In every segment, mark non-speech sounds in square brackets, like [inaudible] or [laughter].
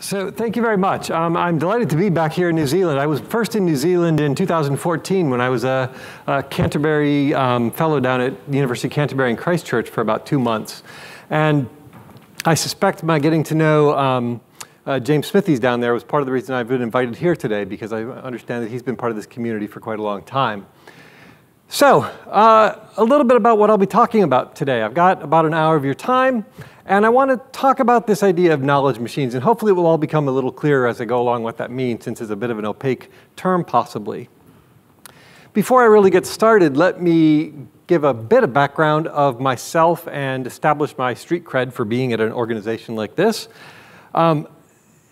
So thank you very much. Um, I'm delighted to be back here in New Zealand. I was first in New Zealand in 2014 when I was a, a Canterbury um, fellow down at the University of Canterbury in Christchurch for about two months. And I suspect my getting to know um, uh, James Smithies down there was part of the reason I've been invited here today because I understand that he's been part of this community for quite a long time. So, uh, a little bit about what I'll be talking about today. I've got about an hour of your time, and I want to talk about this idea of knowledge machines, and hopefully it will all become a little clearer as I go along what that means, since it's a bit of an opaque term, possibly. Before I really get started, let me give a bit of background of myself and establish my street cred for being at an organization like this. Um,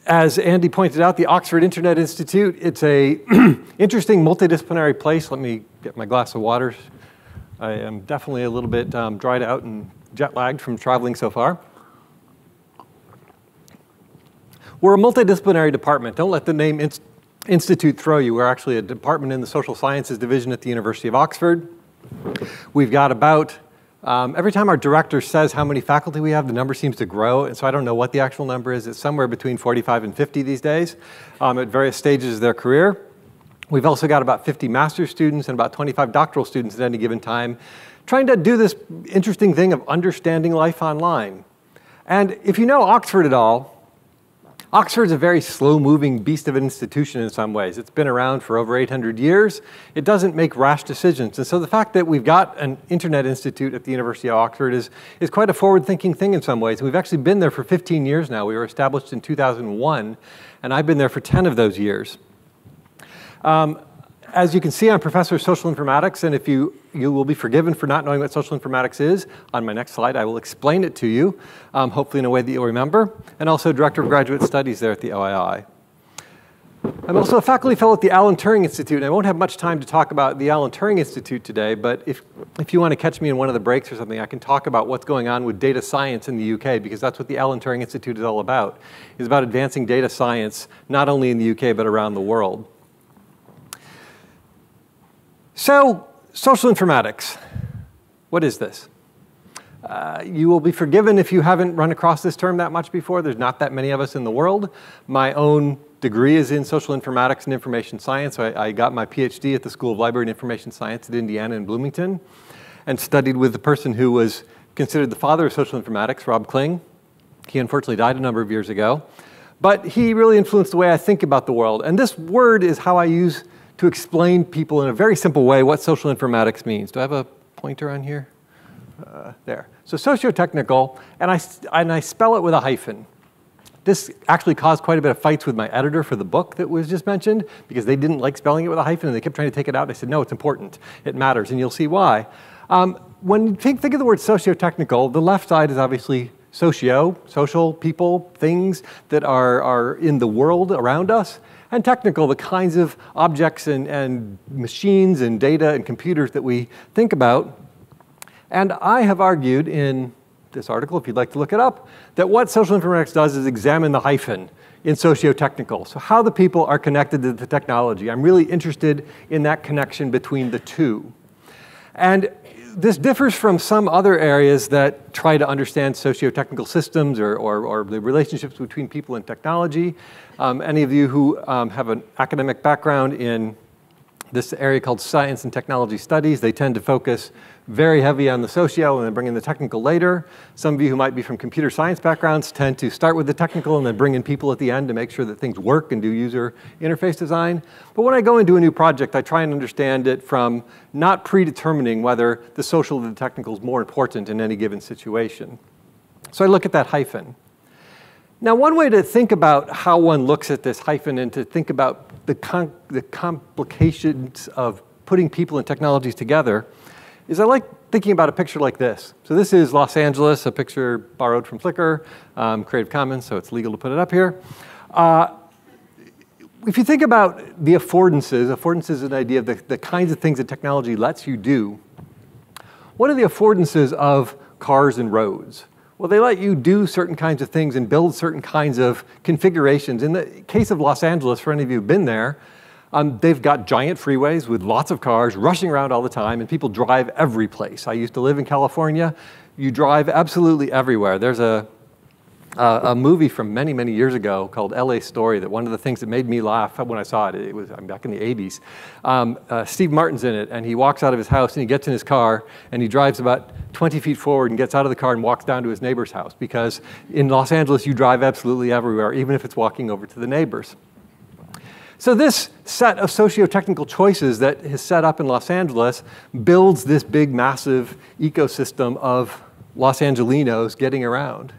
as Andy pointed out, the Oxford Internet Institute, it's a [clears throat] interesting multidisciplinary place. Let me get my glass of water. I am definitely a little bit um, dried out and jet lagged from traveling so far. We're a multidisciplinary department. Don't let the name inst institute throw you. We're actually a department in the social sciences division at the University of Oxford. We've got about um, every time our director says how many faculty we have, the number seems to grow, and so I don't know what the actual number is. It's somewhere between 45 and 50 these days um, at various stages of their career. We've also got about 50 master's students and about 25 doctoral students at any given time trying to do this interesting thing of understanding life online. And if you know Oxford at all, Oxford's a very slow-moving beast of an institution in some ways. It's been around for over 800 years. It doesn't make rash decisions. And so the fact that we've got an internet institute at the University of Oxford is, is quite a forward-thinking thing in some ways. We've actually been there for 15 years now. We were established in 2001, and I've been there for 10 of those years. Um, as you can see, I'm professor of social informatics, and if you, you will be forgiven for not knowing what social informatics is, on my next slide I will explain it to you, um, hopefully in a way that you'll remember, and also director of graduate studies there at the OII. I'm also a faculty fellow at the Alan Turing Institute, and I won't have much time to talk about the Alan Turing Institute today, but if, if you want to catch me in one of the breaks or something, I can talk about what's going on with data science in the UK, because that's what the Alan Turing Institute is all about. It's about advancing data science, not only in the UK, but around the world. So, social informatics. What is this? Uh, you will be forgiven if you haven't run across this term that much before. There's not that many of us in the world. My own degree is in social informatics and information science. I, I got my PhD at the School of Library and Information Science at Indiana in Bloomington and studied with the person who was considered the father of social informatics, Rob Kling. He unfortunately died a number of years ago. But he really influenced the way I think about the world. And this word is how I use to explain people in a very simple way what social informatics means. Do I have a pointer on here? Uh, there. So socio-technical, and I, and I spell it with a hyphen. This actually caused quite a bit of fights with my editor for the book that was just mentioned because they didn't like spelling it with a hyphen and they kept trying to take it out. I said, no, it's important. It matters, and you'll see why. Um, when you think, think of the word socio-technical, the left side is obviously socio, social, people, things that are, are in the world around us and technical, the kinds of objects and, and machines and data and computers that we think about. And I have argued in this article, if you'd like to look it up, that what social informatics does is examine the hyphen in socio-technical. So how the people are connected to the technology. I'm really interested in that connection between the two. And this differs from some other areas that try to understand socio-technical systems or, or, or, the relationships between people and technology. Um, any of you who um, have an academic background in this area called science and technology studies, they tend to focus very heavy on the socio and then bring in the technical later. Some of you who might be from computer science backgrounds tend to start with the technical and then bring in people at the end to make sure that things work and do user interface design. But when I go into a new project, I try and understand it from not predetermining whether the social or the technical is more important in any given situation. So I look at that hyphen. Now, one way to think about how one looks at this hyphen and to think about the, the complications of putting people and technologies together is I like thinking about a picture like this. So this is Los Angeles, a picture borrowed from Flickr, um, Creative Commons, so it's legal to put it up here. Uh, if you think about the affordances, affordances is an idea of the, the kinds of things that technology lets you do. What are the affordances of cars and roads? Well, they let you do certain kinds of things and build certain kinds of configurations. In the case of Los Angeles, for any of you who've been there, um, they've got giant freeways with lots of cars rushing around all the time, and people drive every place. I used to live in California. You drive absolutely everywhere. There's a a movie from many, many years ago called L.A. Story. That one of the things that made me laugh when I saw it, it was I'm back in the 80s. Um, uh, Steve Martin's in it, and he walks out of his house and he gets in his car and he drives about 20 feet forward and gets out of the car and walks down to his neighbor's house because in Los Angeles you drive absolutely everywhere, even if it's walking over to the neighbors. So this set of socio-technical choices that is set up in Los Angeles builds this big, massive ecosystem of Los Angelenos getting around.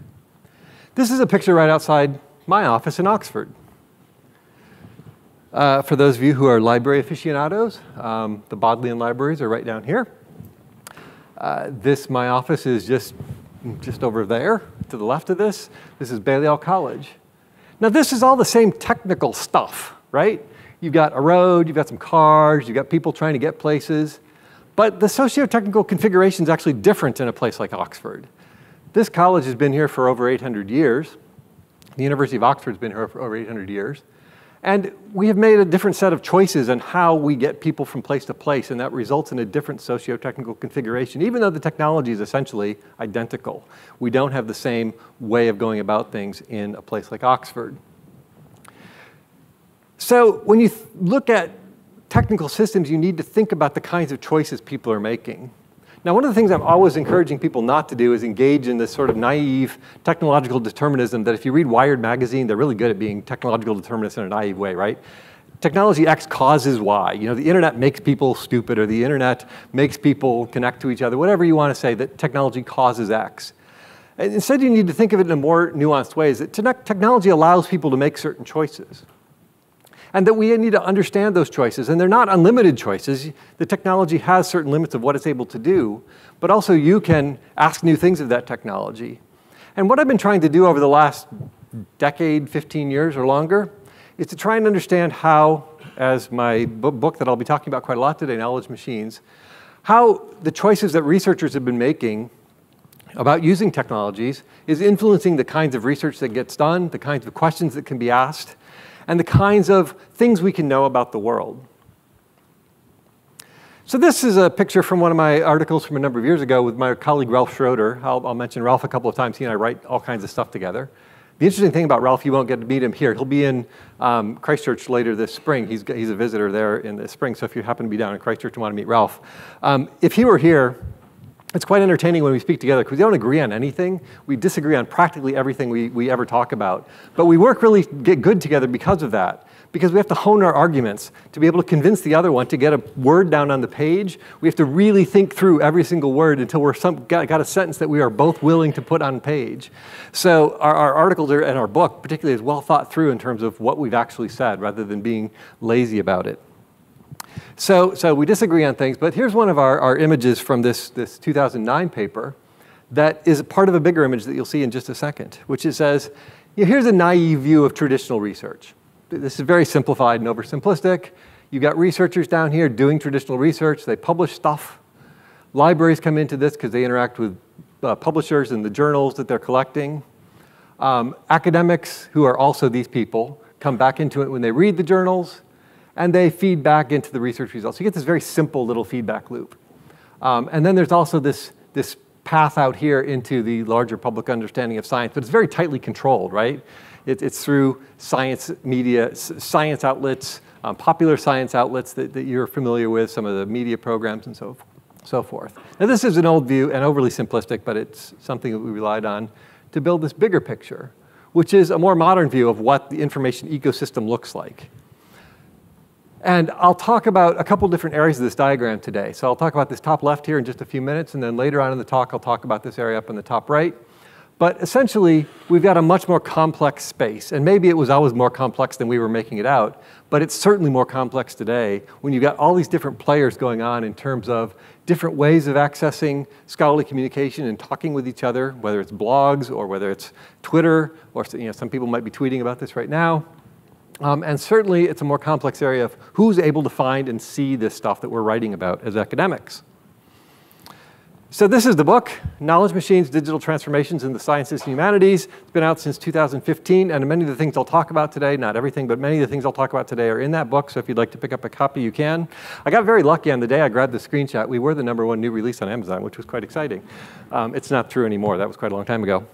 This is a picture right outside my office in Oxford. Uh, for those of you who are library aficionados, um, the Bodleian libraries are right down here. Uh, this, my office, is just, just over there to the left of this. This is Balliol College. Now, this is all the same technical stuff, right? You've got a road, you've got some cars, you've got people trying to get places. But the socio-technical configuration is actually different in a place like Oxford. This college has been here for over 800 years. The University of Oxford has been here for over 800 years. And we have made a different set of choices on how we get people from place to place, and that results in a different socio-technical configuration, even though the technology is essentially identical. We don't have the same way of going about things in a place like Oxford. So when you look at technical systems, you need to think about the kinds of choices people are making. Now, one of the things I'm always encouraging people not to do is engage in this sort of naive technological determinism that if you read Wired magazine, they're really good at being technological determinists in a naive way, right? Technology X causes Y. You know, the internet makes people stupid or the internet makes people connect to each other, whatever you want to say, that technology causes X. And instead, you need to think of it in a more nuanced way, is that technology allows people to make certain choices and that we need to understand those choices. And they're not unlimited choices. The technology has certain limits of what it's able to do, but also you can ask new things of that technology. And what I've been trying to do over the last decade, 15 years or longer, is to try and understand how, as my book that I'll be talking about quite a lot today, Knowledge Machines, how the choices that researchers have been making about using technologies is influencing the kinds of research that gets done, the kinds of questions that can be asked, and the kinds of things we can know about the world. So this is a picture from one of my articles from a number of years ago with my colleague Ralph Schroeder. I'll, I'll, mention Ralph a couple of times. He and I write all kinds of stuff together. The interesting thing about Ralph, you won't get to meet him here. He'll be in um, Christchurch later this spring. He's, he's a visitor there in the spring, so if you happen to be down in Christchurch and want to meet Ralph. Um, if he were here, it's quite entertaining when we speak together because we don't agree on anything. We disagree on practically everything we, we ever talk about. But we work really get good together because of that. Because we have to hone our arguments to be able to convince the other one to get a word down on the page. We have to really think through every single word until we're some, got, got a sentence that we are both willing to put on page. So our, our articles are, and our book particularly is well thought through in terms of what we've actually said rather than being lazy about it. So, so we disagree on things, but here's one of our, our images from this, this 2009 paper that is part of a bigger image that you'll see in just a second, which is says, you know, here's a naive view of traditional research. This is very simplified and oversimplistic. You've got researchers down here doing traditional research. They publish stuff. Libraries come into this because they interact with uh, publishers and the journals that they're collecting. Um, academics, who are also these people, come back into it when they read the journals and they feed back into the research results. So You get this very simple little feedback loop. Um, and then there's also this, this path out here into the larger public understanding of science, but it's very tightly controlled, right? It, it's through science media, science outlets, um, popular science outlets that, that you're familiar with, some of the media programs and so, so forth. Now this is an old view and overly simplistic, but it's something that we relied on to build this bigger picture, which is a more modern view of what the information ecosystem looks like. And I'll talk about a couple different areas of this diagram today. So I'll talk about this top left here in just a few minutes, and then later on in the talk, I'll talk about this area up in the top right. But essentially, we've got a much more complex space. And maybe it was always more complex than we were making it out, but it's certainly more complex today when you've got all these different players going on in terms of different ways of accessing scholarly communication and talking with each other, whether it's blogs or whether it's Twitter, or you know, some people might be tweeting about this right now. Um, and certainly it's a more complex area of who's able to find and see this stuff that we're writing about as academics. So this is the book, Knowledge Machines, Digital Transformations in the Sciences and Humanities. It's been out since 2015, and many of the things I'll talk about today, not everything, but many of the things I'll talk about today are in that book, so if you'd like to pick up a copy, you can. I got very lucky on the day I grabbed the screenshot. We were the number one new release on Amazon, which was quite exciting. Um, it's not true anymore. That was quite a long time ago.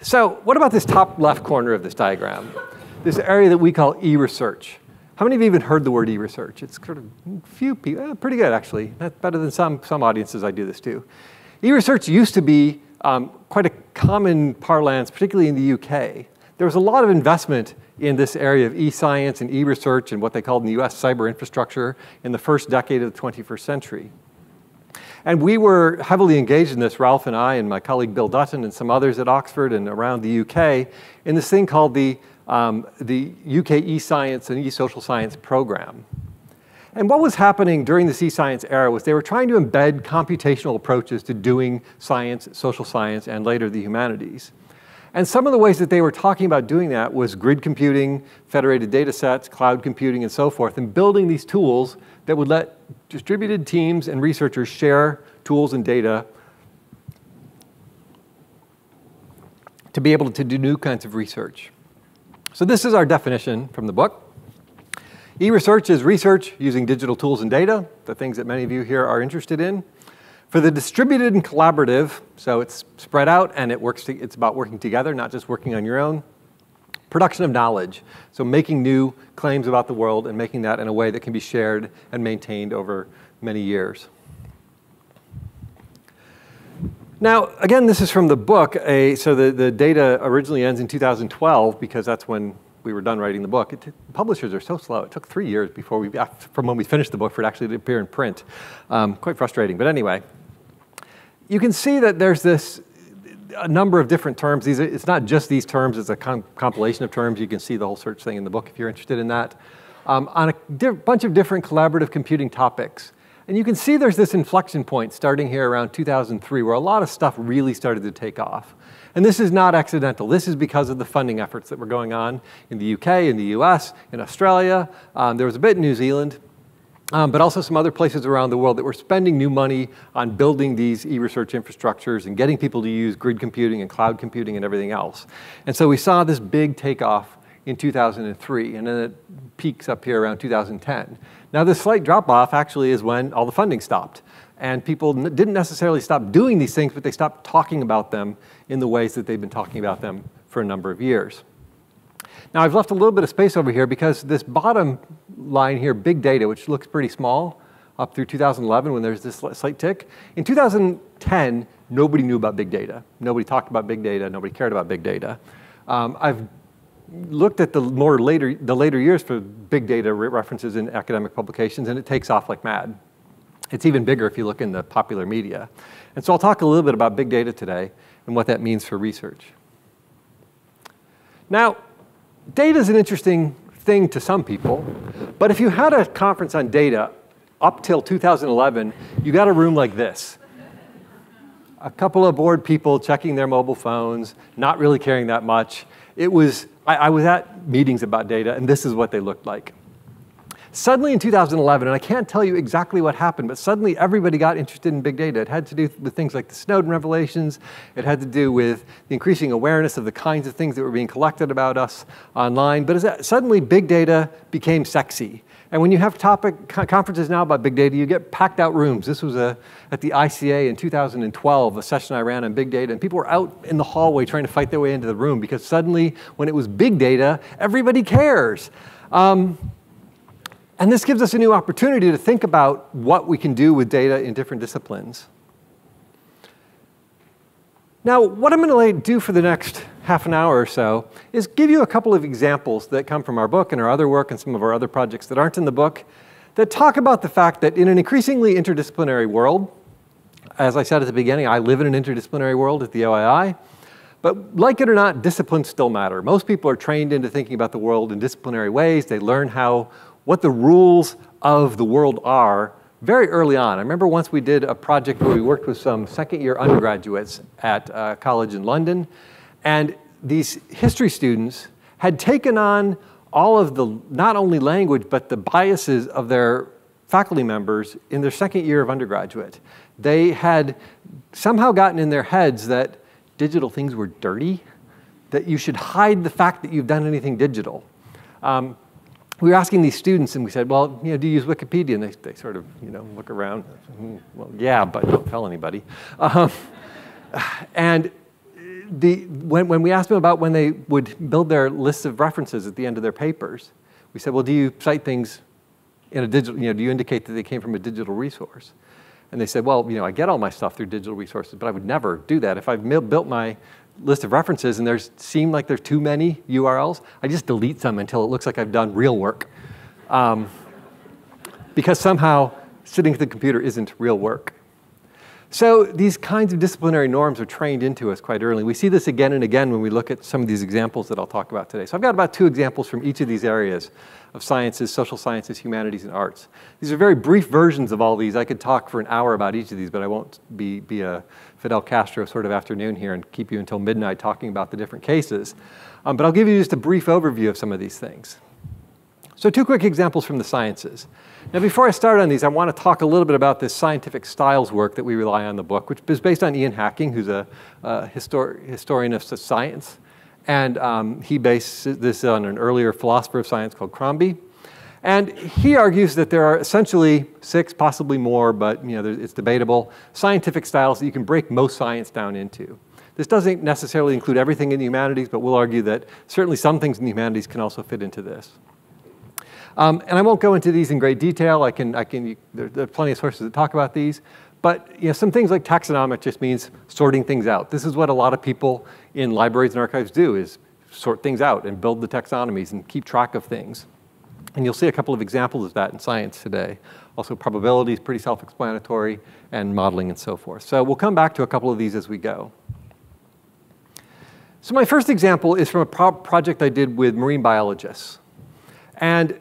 So what about this top left corner of this diagram? This area that we call e-research. How many of you even heard the word e-research? It's sort of few people, eh, pretty good actually. That's better than some, some audiences I do this to. E-research used to be um, quite a common parlance, particularly in the UK. There was a lot of investment in this area of e-science and e-research and what they called in the US cyber infrastructure in the first decade of the 21st century. And we were heavily engaged in this, Ralph and I and my colleague Bill Dutton and some others at Oxford and around the UK, in this thing called the, um, the UK e-science and e-social science program. And what was happening during the e-science era was they were trying to embed computational approaches to doing science, social science, and later the humanities. And some of the ways that they were talking about doing that was grid computing, federated data sets, cloud computing, and so forth, and building these tools that would let distributed teams and researchers share tools and data to be able to do new kinds of research. So this is our definition from the book. E-research is research using digital tools and data, the things that many of you here are interested in. For the distributed and collaborative, so it's spread out and it works to, it's about working together, not just working on your own. Production of knowledge, so making new claims about the world and making that in a way that can be shared and maintained over many years. Now, again, this is from the book. A, so the, the data originally ends in 2012 because that's when we were done writing the book. It, publishers are so slow. It took three years before we, from when we finished the book for it actually to appear in print. Um, quite frustrating. But anyway, you can see that there's this a number of different terms. These it's not just these terms, it's a com compilation of terms. You can see the whole search thing in the book if you're interested in that. Um, on a bunch of different collaborative computing topics. And you can see there's this inflection point starting here around 2003 where a lot of stuff really started to take off. And this is not accidental. This is because of the funding efforts that were going on in the UK, in the US, in Australia. Um, there was a bit in New Zealand um, but also some other places around the world that were spending new money on building these e-research infrastructures and getting people to use grid computing and cloud computing and everything else. And so we saw this big takeoff in 2003, and then it peaks up here around 2010. Now this slight drop off actually is when all the funding stopped. And people didn't necessarily stop doing these things, but they stopped talking about them in the ways that they've been talking about them for a number of years. Now I've left a little bit of space over here because this bottom line here, big data, which looks pretty small, up through 2011 when there's this slight tick. In 2010, nobody knew about big data. Nobody talked about big data. Nobody cared about big data. Um, I've looked at the more later, the later years for big data references in academic publications, and it takes off like mad. It's even bigger if you look in the popular media. And so I'll talk a little bit about big data today and what that means for research. Now, data is an interesting thing to some people, but if you had a conference on data up till 2011, you got a room like this. A couple of bored people checking their mobile phones, not really caring that much. It was, I, I was at meetings about data, and this is what they looked like. Suddenly in 2011, and I can't tell you exactly what happened, but suddenly everybody got interested in big data. It had to do with things like the Snowden revelations. It had to do with the increasing awareness of the kinds of things that were being collected about us online. But suddenly big data became sexy. And when you have topic conferences now about big data, you get packed out rooms. This was a, at the ICA in 2012, a session I ran on big data, and people were out in the hallway trying to fight their way into the room because suddenly, when it was big data, everybody cares. Um, and this gives us a new opportunity to think about what we can do with data in different disciplines. Now, what I'm going to do for the next half an hour or so is give you a couple of examples that come from our book and our other work and some of our other projects that aren't in the book that talk about the fact that in an increasingly interdisciplinary world, as I said at the beginning, I live in an interdisciplinary world at the OII, but like it or not, disciplines still matter. Most people are trained into thinking about the world in disciplinary ways. They learn how what the rules of the world are very early on. I remember once we did a project where we worked with some second year undergraduates at a college in London, and these history students had taken on all of the, not only language, but the biases of their faculty members in their second year of undergraduate. They had somehow gotten in their heads that digital things were dirty, that you should hide the fact that you've done anything digital. Um, we were asking these students and we said, well, you know, do you use Wikipedia? And they, they sort of, you know, look around. Well, yeah, but don't tell anybody. Um, and the, when, when we asked them about when they would build their lists of references at the end of their papers, we said, well, do you cite things in a digital, you know, do you indicate that they came from a digital resource? And they said, well, you know, I get all my stuff through digital resources, but I would never do that. If I've built my list of references and there seem like there's too many URLs, I just delete them until it looks like I've done real work. Um, because somehow sitting at the computer isn't real work. So these kinds of disciplinary norms are trained into us quite early. We see this again and again when we look at some of these examples that I'll talk about today. So I've got about two examples from each of these areas of sciences, social sciences, humanities, and arts. These are very brief versions of all these. I could talk for an hour about each of these, but I won't be, be a Fidel Castro sort of afternoon here and keep you until midnight talking about the different cases. Um, but I'll give you just a brief overview of some of these things. So two quick examples from the sciences. Now, before I start on these, I want to talk a little bit about this scientific styles work that we rely on the book, which is based on Ian Hacking, who's a, a histor historian of science. And um, he based this on an earlier philosopher of science called Crombie. And he argues that there are essentially six, possibly more, but you know, it's debatable, scientific styles that you can break most science down into. This doesn't necessarily include everything in the humanities, but we'll argue that certainly some things in the humanities can also fit into this. Um, and I won't go into these in great detail. I can, I can, there, there, are plenty of sources that talk about these. But you know, some things like taxonomic just means sorting things out. This is what a lot of people in libraries and archives do is sort things out and build the taxonomies and keep track of things. And you'll see a couple of examples of that in science today. Also probability is pretty self-explanatory and modeling and so forth. So we'll come back to a couple of these as we go. So my first example is from a pro project I did with marine biologists. And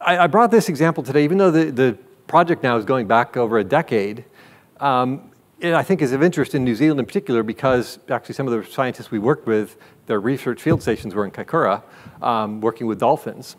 I, I, brought this example today, even though the, the project now is going back over a decade. Um, it, I think is of interest in New Zealand in particular because actually some of the scientists we worked with, their research field stations were in Kaikoura, um, working with dolphins.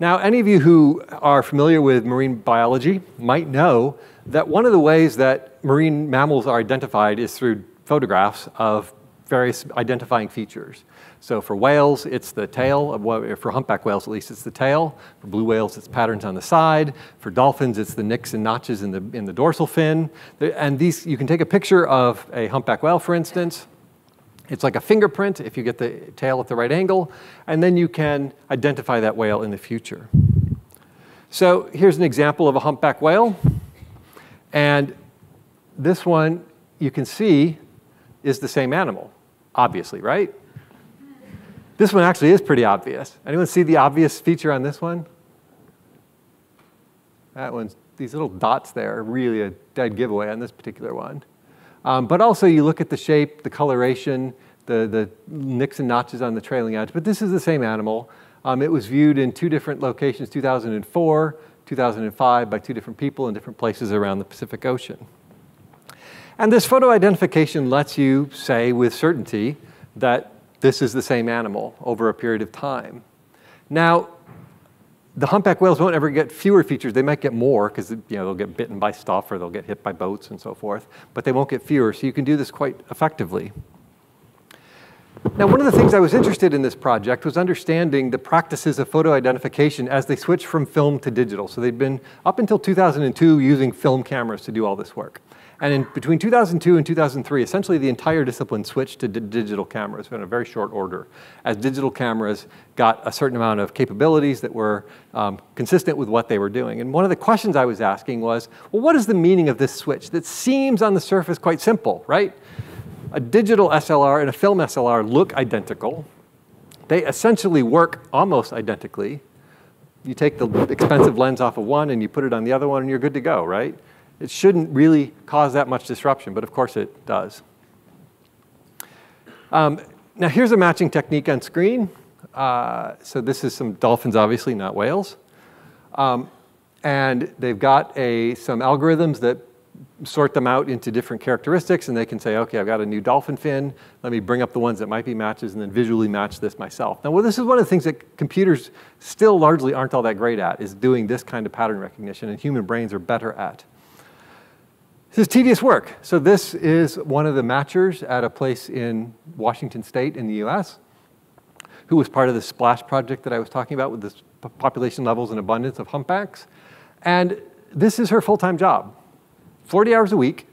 Now, any of you who are familiar with marine biology might know that one of the ways that marine mammals are identified is through photographs of various identifying features. So for whales, it's the tail. For humpback whales, at least, it's the tail. For blue whales, it's patterns on the side. For dolphins, it's the nicks and notches in the, in the dorsal fin. And these, you can take a picture of a humpback whale, for instance. It's like a fingerprint if you get the tail at the right angle, and then you can identify that whale in the future. So here's an example of a humpback whale. And this one, you can see, is the same animal, obviously, right? This one actually is pretty obvious. Anyone see the obvious feature on this one? That one's, these little dots there are really a dead giveaway on this particular one. Um, but also you look at the shape, the coloration, the, the nicks and notches on the trailing edge. But this is the same animal. Um, it was viewed in two different locations, 2004, 2005, by two different people in different places around the Pacific Ocean. And this photo identification lets you say with certainty that this is the same animal over a period of time. Now, the humpback whales won't ever get fewer features. They might get more because you know, they'll get bitten by stuff or they'll get hit by boats and so forth, but they won't get fewer. So you can do this quite effectively. Now, one of the things I was interested in this project was understanding the practices of photo identification as they switched from film to digital. So they'd been, up until 2002, using film cameras to do all this work. And in between 2002 and 2003, essentially the entire discipline switched to digital cameras in a very short order, as digital cameras got a certain amount of capabilities that were um, consistent with what they were doing. And one of the questions I was asking was, well, what is the meaning of this switch that seems on the surface quite simple, right? A digital SLR and a film SLR look identical. They essentially work almost identically. You take the expensive lens off of one and you put it on the other one and you're good to go, right? It shouldn't really cause that much disruption, but of course it does. Um, now here's a matching technique on screen. Uh, so this is some dolphins, obviously, not whales. Um, and they've got a, some algorithms that sort them out into different characteristics, and they can say, okay, I've got a new dolphin fin. Let me bring up the ones that might be matches and then visually match this myself. Now, well, this is one of the things that computers still largely aren't all that great at, is doing this kind of pattern recognition, and human brains are better at. This is tedious work. So this is one of the matchers at a place in Washington State in the US who was part of the SPLASH project that I was talking about with the population levels and abundance of humpbacks. And this is her full-time job. 40 hours a week,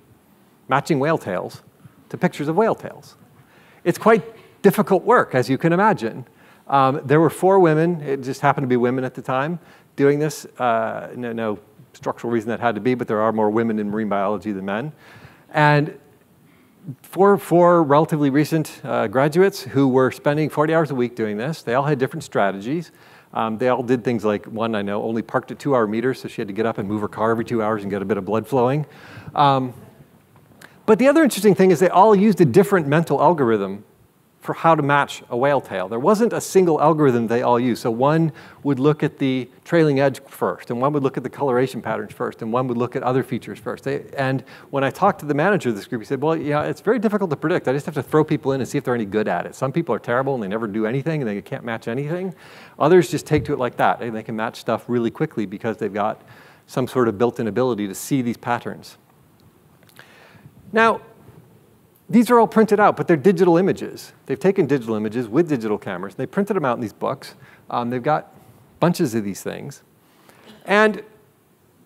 matching whale tails to pictures of whale tails. it's quite difficult work, as you can imagine. Um, there were four women, it just happened to be women at the time, doing this. Uh, no, no structural reason that had to be, but there are more women in marine biology than men. And four, four relatively recent uh, graduates who were spending 40 hours a week doing this. They all had different strategies. Um, they all did things like one I know only parked at two hour meters, so she had to get up and move her car every two hours and get a bit of blood flowing. Um, but the other interesting thing is they all used a different mental algorithm for how to match a whale tail. There wasn't a single algorithm they all used. So one would look at the trailing edge first, and one would look at the coloration patterns first, and one would look at other features first. They, and when I talked to the manager of this group, he said, well, yeah, it's very difficult to predict. I just have to throw people in and see if they're any good at it. Some people are terrible and they never do anything and they can't match anything. Others just take to it like that, and they can match stuff really quickly because they've got some sort of built-in ability to see these patterns. Now, these are all printed out, but they're digital images. They've taken digital images with digital cameras. And they printed them out in these books. Um, they've got bunches of these things. And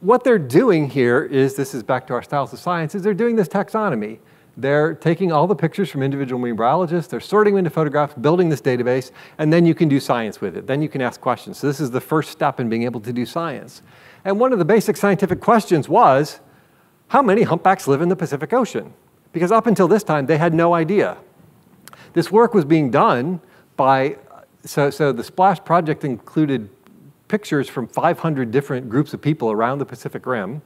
what they're doing here is, this is back to our styles of science, is they're doing this taxonomy. They're taking all the pictures from individual marine biologists, they're sorting them into photographs, building this database, and then you can do science with it. Then you can ask questions. So this is the first step in being able to do science. And one of the basic scientific questions was, how many humpbacks live in the Pacific Ocean? Because up until this time, they had no idea. This work was being done by, so, so the SPLASH project included pictures from 500 different groups of people around the Pacific Rim.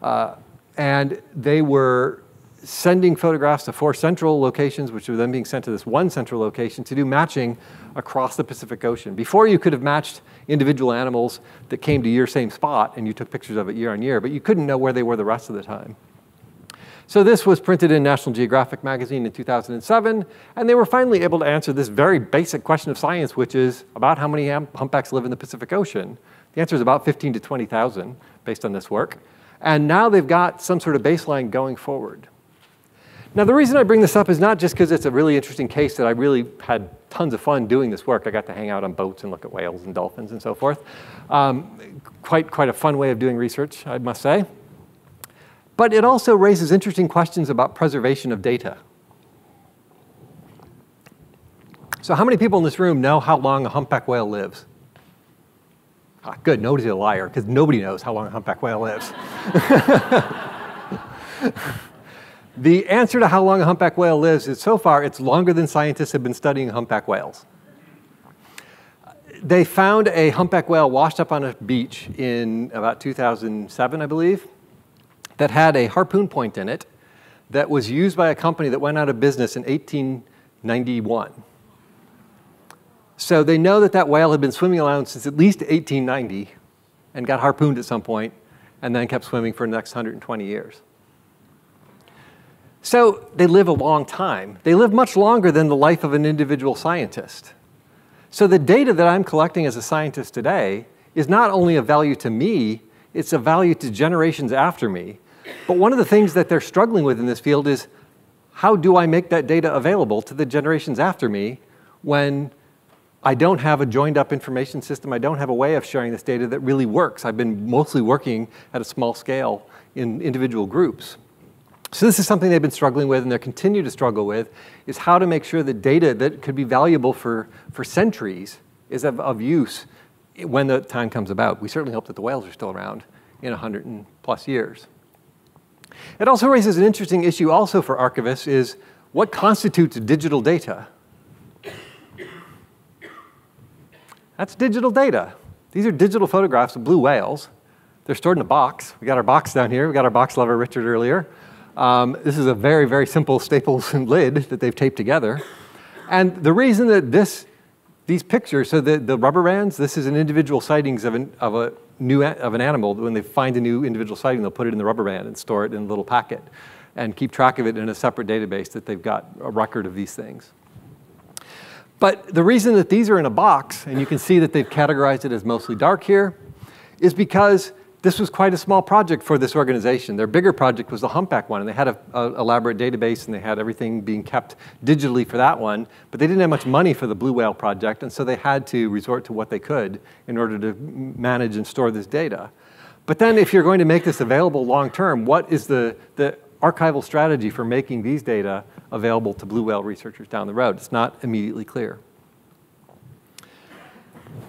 Uh, and they were sending photographs to four central locations, which were then being sent to this one central location to do matching across the Pacific Ocean. Before you could have matched individual animals that came to your same spot and you took pictures of it year on year, but you couldn't know where they were the rest of the time. So this was printed in National Geographic magazine in 2007, and they were finally able to answer this very basic question of science, which is about how many humpbacks live in the Pacific Ocean. The answer is about 15 to 20,000 based on this work. And now they've got some sort of baseline going forward. Now, the reason I bring this up is not just because it's a really interesting case that I really had tons of fun doing this work. I got to hang out on boats and look at whales and dolphins and so forth. Um, quite, quite a fun way of doing research, I must say. But it also raises interesting questions about preservation of data. So how many people in this room know how long a humpback whale lives? Ah, good, nobody's a liar, because nobody knows how long a humpback whale lives. [laughs] the answer to how long a humpback whale lives is so far, it's longer than scientists have been studying humpback whales. They found a humpback whale washed up on a beach in about 2007, I believe that had a harpoon point in it that was used by a company that went out of business in 1891. So they know that that whale had been swimming around since at least 1890 and got harpooned at some point and then kept swimming for the next 120 years. So they live a long time. They live much longer than the life of an individual scientist. So the data that I'm collecting as a scientist today is not only of value to me, it's of value to generations after me but one of the things that they're struggling with in this field is how do I make that data available to the generations after me when I don't have a joined up information system, I don't have a way of sharing this data that really works. I've been mostly working at a small scale in individual groups. So this is something they've been struggling with and they continue to struggle with, is how to make sure that data that could be valuable for, for centuries is of, of use when the time comes about. We certainly hope that the whales are still around in 100 plus years. It also raises an interesting issue also for archivists is what constitutes digital data? That's digital data. These are digital photographs of blue whales. They're stored in a box. We got our box down here. We got our box lover, Richard, earlier. Um, this is a very, very simple staples and lid that they've taped together. And the reason that this, these pictures, so the, the rubber bands, this is an individual sightings of, an, of a new of an animal, when they find a new individual sighting, they'll put it in the rubber band and store it in a little packet and keep track of it in a separate database that they've got a record of these things. But the reason that these are in a box, and you can see that they've categorized it as mostly dark here, is because this was quite a small project for this organization. Their bigger project was the humpback one, and they had an elaborate database, and they had everything being kept digitally for that one, but they didn't have much money for the blue whale project, and so they had to resort to what they could in order to manage and store this data. But then if you're going to make this available long term, what is the, the archival strategy for making these data available to blue whale researchers down the road. It's not immediately clear.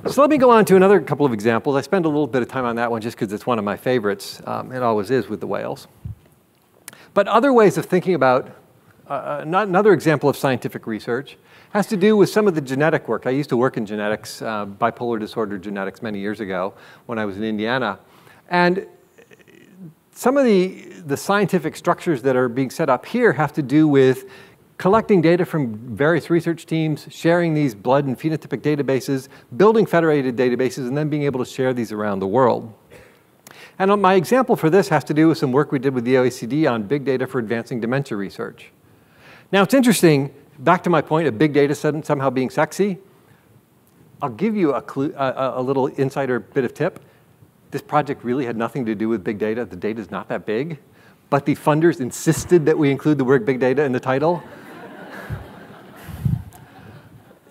So let me go on to another couple of examples. I spend a little bit of time on that one just because it's one of my favorites. Um, it always is with the whales. But other ways of thinking about uh, uh another example of scientific research has to do with some of the genetic work. I used to work in genetics, uh, bipolar disorder genetics, many years ago when I was in Indiana. And some of the, the scientific structures that are being set up here have to do with collecting data from various research teams, sharing these blood and phenotypic databases, building federated databases, and then being able to share these around the world. And uh, my example for this has to do with some work we did with the OECD on big data for advancing dementia research. Now, it's interesting, back to my point of big data somehow being sexy. I'll give you a, clue, a, a little insider bit of tip. This project really had nothing to do with big data. The data is not that big, but the funders insisted that we include the word big data in the title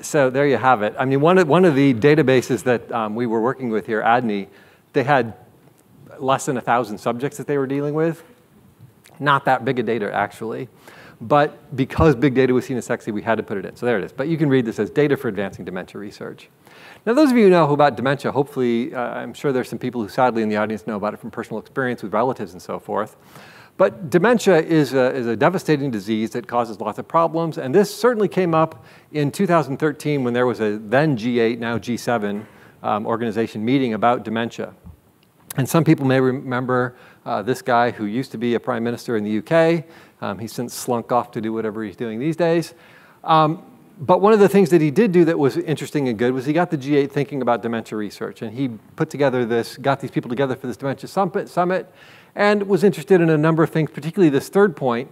so there you have it. I mean, one of, one of the databases that um, we were working with here, ADNI, they had less than a 1,000 subjects that they were dealing with. Not that big a data, actually. But because big data was seen as sexy, we had to put it in. So there it is. But you can read this as Data for Advancing Dementia Research. Now, those of you who know about dementia, hopefully, uh, I'm sure there's some people who sadly in the audience know about it from personal experience with relatives and so forth. But dementia is a, is a devastating disease that causes lots of problems, and this certainly came up in 2013 when there was a then G8, now G7 um, organization meeting about dementia. And some people may remember uh, this guy who used to be a prime minister in the UK. Um, he's since slunk off to do whatever he's doing these days. Um, but one of the things that he did do that was interesting and good was he got the G8 thinking about dementia research. And he put together this, got these people together for this dementia summit, summit and was interested in a number of things, particularly this third point,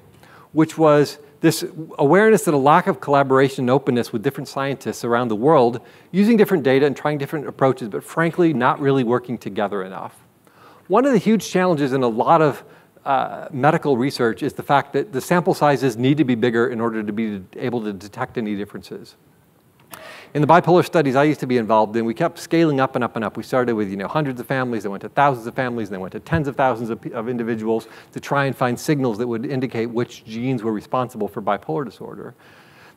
which was this awareness that a lack of collaboration and openness with different scientists around the world using different data and trying different approaches, but frankly, not really working together enough. One of the huge challenges in a lot of uh, medical research is the fact that the sample sizes need to be bigger in order to be able to detect any differences. In the bipolar studies I used to be involved in, we kept scaling up and up and up. We started with you know, hundreds of families, then went to thousands of families, then went to tens of thousands of, of individuals to try and find signals that would indicate which genes were responsible for bipolar disorder.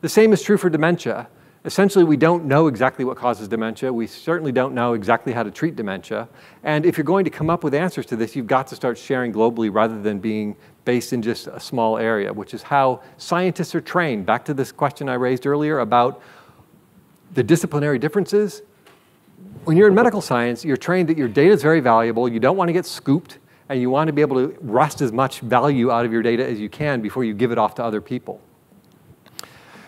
The same is true for dementia. Essentially, we don't know exactly what causes dementia. We certainly don't know exactly how to treat dementia. And if you're going to come up with answers to this, you've got to start sharing globally rather than being based in just a small area, which is how scientists are trained. Back to this question I raised earlier about the disciplinary differences. When you're in medical science, you're trained that your data is very valuable. You don't want to get scooped, and you want to be able to wrest as much value out of your data as you can before you give it off to other people.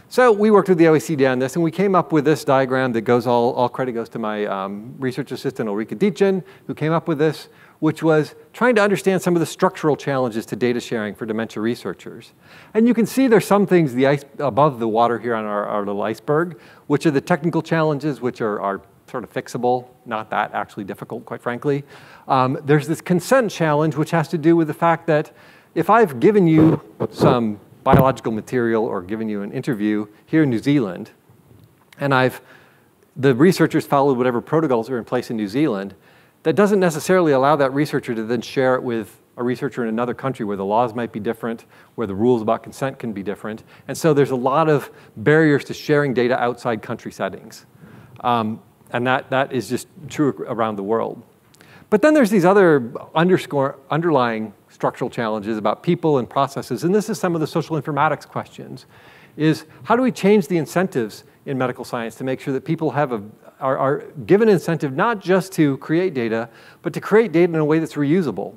So we worked with the OECD on this, and we came up with this diagram that goes all, all credit goes to my um, research assistant, Ulrika Deetjen, who came up with this, which was trying to understand some of the structural challenges to data sharing for dementia researchers. And you can see there's some things the ice, above the water here on our, our little iceberg, which are the technical challenges, which are, are sort of fixable, not that actually difficult, quite frankly. Um, there's this consent challenge, which has to do with the fact that if I've given you some biological material or given you an interview here in New Zealand, and I've the researchers followed whatever protocols are in place in New Zealand, that doesn't necessarily allow that researcher to then share it with a researcher in another country where the laws might be different, where the rules about consent can be different. And so there's a lot of barriers to sharing data outside country settings. Um, and that, that is just true around the world. But then there's these other underscore, underlying structural challenges about people and processes. And this is some of the social informatics questions, is how do we change the incentives in medical science to make sure that people have a, are, are given incentive not just to create data, but to create data in a way that's reusable.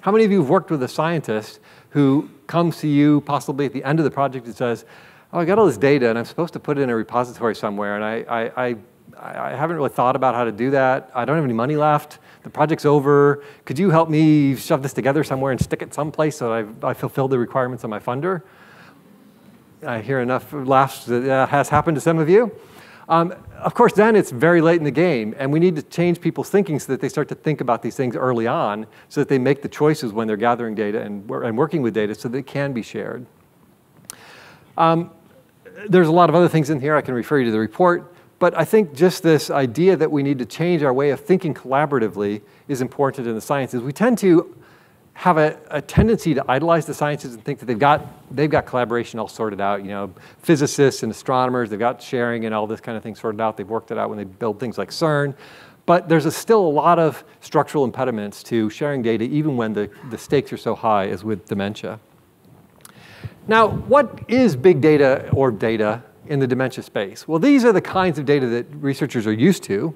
How many of you have worked with a scientist who comes to you possibly at the end of the project and says, oh, I got all this data and I'm supposed to put it in a repository somewhere and I, I, I, I haven't really thought about how to do that. I don't have any money left. The project's over. Could you help me shove this together somewhere and stick it someplace so I've, I fulfilled the requirements of my funder? I hear enough laughs that that has happened to some of you. Um, of course, then it's very late in the game, and we need to change people's thinking so that they start to think about these things early on, so that they make the choices when they're gathering data and, and working with data so that it can be shared. Um, there's a lot of other things in here. I can refer you to the report. But I think just this idea that we need to change our way of thinking collaboratively is important in the sciences. We tend to have a, a, tendency to idolize the sciences and think that they've got, they've got collaboration all sorted out. You know, physicists and astronomers, they've got sharing and all this kind of thing sorted out. They've worked it out when they build things like CERN. But there's a, still a lot of structural impediments to sharing data, even when the, the stakes are so high as with dementia. Now, what is big data or data in the dementia space? Well, these are the kinds of data that researchers are used to.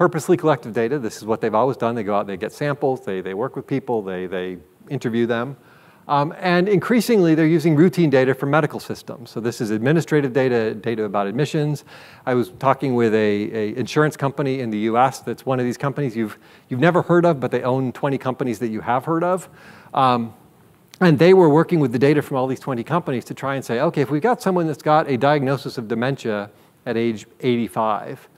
Purposely collective data, this is what they've always done. They go out, they get samples, they, they work with people, they, they interview them. Um, and increasingly, they're using routine data from medical systems. So this is administrative data, data about admissions. I was talking with a, a, insurance company in the US that's one of these companies you've, you've never heard of, but they own 20 companies that you have heard of. Um, and they were working with the data from all these 20 companies to try and say, okay, if we've got someone that's got a diagnosis of dementia at age 85,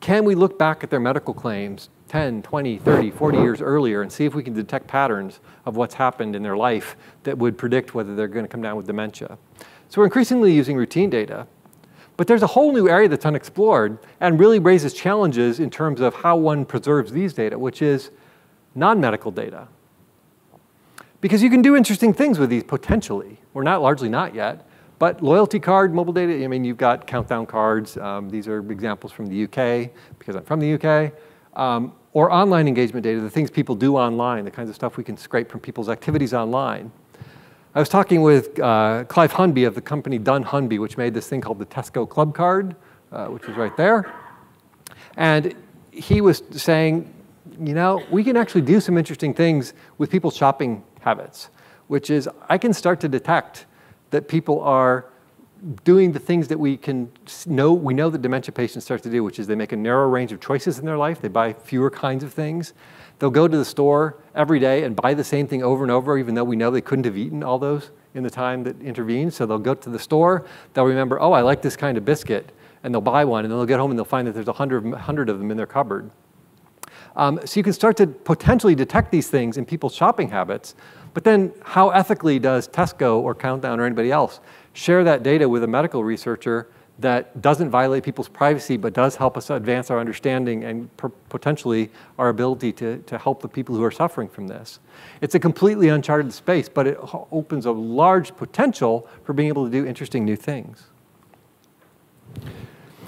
can we look back at their medical claims 10, 20, 30, 40 years earlier and see if we can detect patterns of what's happened in their life that would predict whether they're going to come down with dementia. So we're increasingly using routine data. But there's a whole new area that's unexplored and really raises challenges in terms of how one preserves these data, which is non-medical data. Because you can do interesting things with these potentially. We're not largely not yet. But loyalty card, mobile data, I mean, you've got countdown cards. Um, these are examples from the UK, because I'm from the UK. Um, or online engagement data, the things people do online, the kinds of stuff we can scrape from people's activities online. I was talking with uh, Clive Humby of the company dunnhumby, which made this thing called the Tesco Club Card, uh, which is right there. And he was saying, you know, we can actually do some interesting things with people's shopping habits, which is I can start to detect that people are doing the things that we can know, we know that dementia patients start to do, which is they make a narrow range of choices in their life. They buy fewer kinds of things. They'll go to the store every day and buy the same thing over and over, even though we know they couldn't have eaten all those in the time that intervened. So they'll go to the store, they'll remember, oh, I like this kind of biscuit, and they'll buy one, and then they'll get home and they'll find that there's a hundred, hundred of them in their cupboard. Um, so you can start to potentially detect these things in people's shopping habits, but then how ethically does Tesco or Countdown or anybody else share that data with a medical researcher that doesn't violate people's privacy but does help us advance our understanding and potentially our ability to, to help the people who are suffering from this. It's a completely uncharted space, but it opens a large potential for being able to do interesting new things.